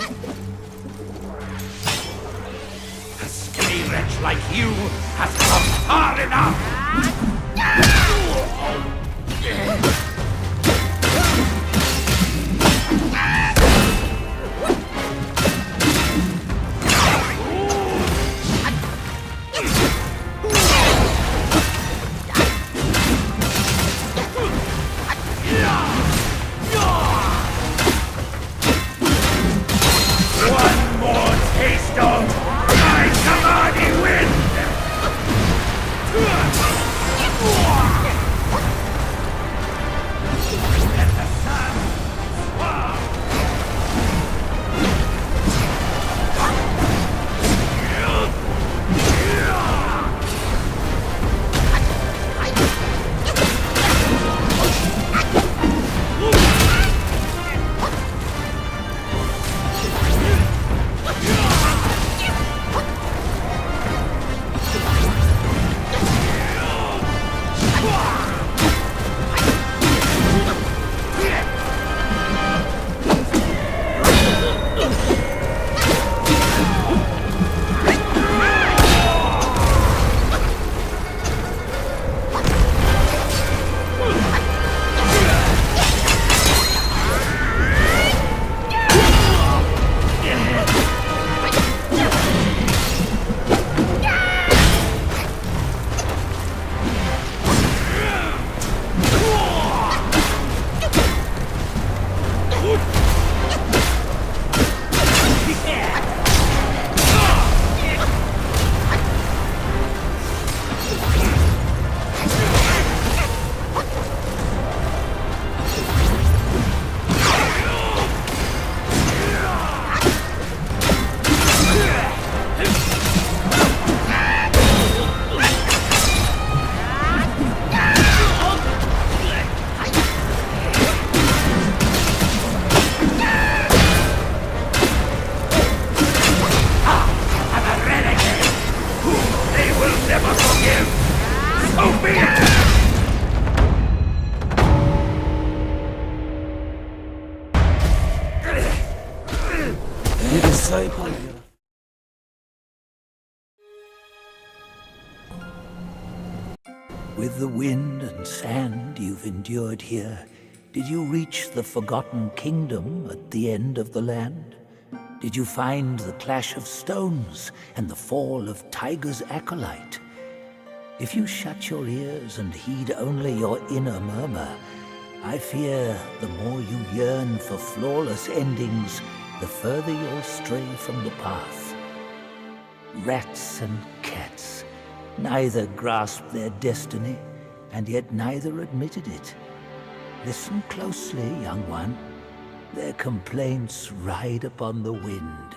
A skinny wretch like you has come far enough! Ah! With the wind and sand you've endured here, did you reach the forgotten kingdom at the end of the land? Did you find the clash of stones and the fall of Tiger's acolyte? If you shut your ears and heed only your inner murmur, I fear the more you yearn for flawless endings, the further you'll stray from the path. Rats and cats, neither grasped their destiny, and yet neither admitted it. Listen closely, young one. Their complaints ride upon the wind.